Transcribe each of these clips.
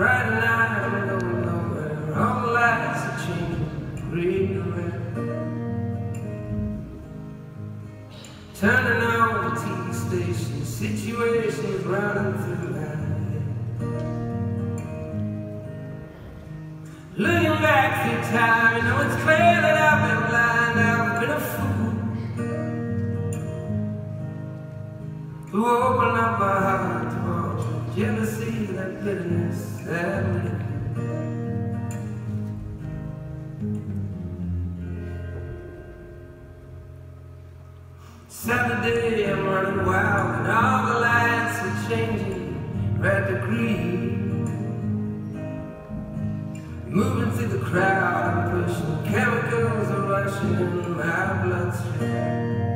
Friday night, I'm going nowhere. All the lights are changing, green and red. Turning on the TV station, situations running through my head. Looking back through time, you know it's clear that I've been blind, I've been a fool. Who opened up my heart jealousy, that bitterness, that. Saturday, I'm running wild, and all the lights are changing red to green. Moving through the crowd, I'm pushing chemicals are rushing in my bloodstream.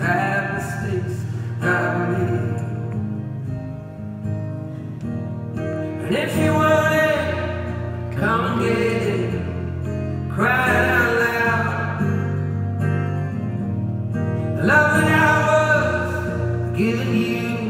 Bad mistakes I've made. And if you want it, come and get it. Cry it out loud. The love that I was giving you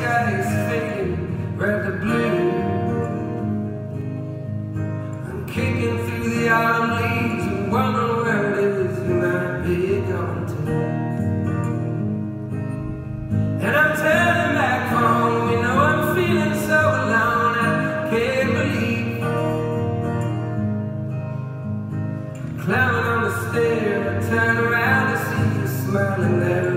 kicking through the autumn leaves and wondering where it is you might be going to. And I'm turning back home, you know I'm feeling so alone, I can't believe. Climbing on the stair, I turn around to see you smiling there